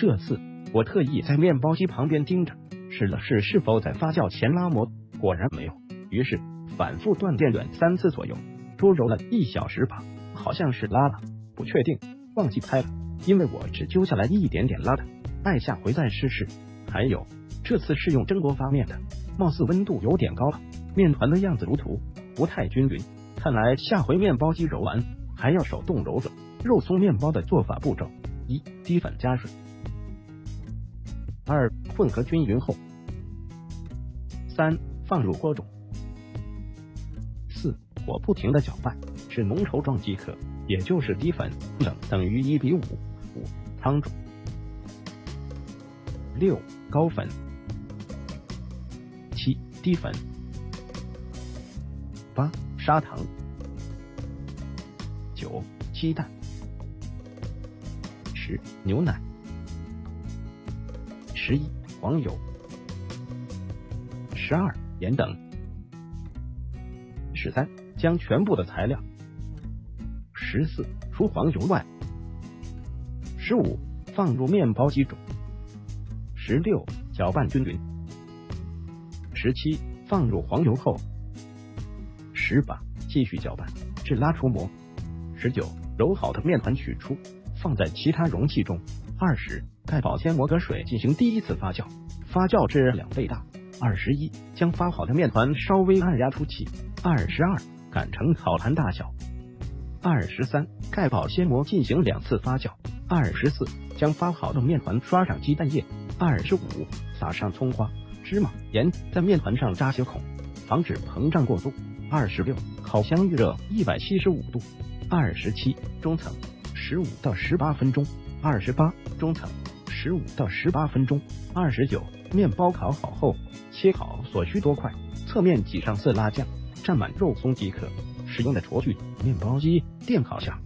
这次我特意在面包机旁边盯着，试了试是否在发酵前拉膜，果然没有。于是反复断电两三次左右，多揉了一小时吧，好像是拉了，不确定，忘记拍了，因为我只揪下来一点点拉的。待下回再试试。还有，这次是用蒸锅发面的，貌似温度有点高了，面团的样子如图，不太均匀。看来下回面包机揉完还要手动揉揉。肉松面包的做法步骤：一、低粉加水；二、混合均匀后；三、放入锅中；四、火不停的搅拌至浓稠状即可，也就是低粉冷等于一比五。五、汤煮。六、高粉；七、低粉；八、砂糖；九、鸡蛋。十牛奶，十一黄油，十二盐等，十三将全部的材料，十四除黄油外，十五放入面包机中，十六搅拌均匀，十七放入黄油后，十八继续搅拌至拉出膜，十九揉好的面团取出。放在其他容器中。二十，盖保鲜膜隔水进行第一次发酵，发酵至两倍大。二十一，将发好的面团稍微按压出气。二十二，擀成烤盘大小。二十三，盖保鲜膜进行两次发酵。二十四，将发好的面团刷上鸡蛋液。二十五，撒上葱花、芝麻、盐，在面团上扎些孔，防止膨胀过度。二十六，烤箱预热一百七十五度。二十七，中层。十五到十八分钟，二十八中层，十五到十八分钟，二十九面包烤好后切好所需多块，侧面挤上色拉酱，蘸满肉松即可。使用的厨具：面包机、电烤箱。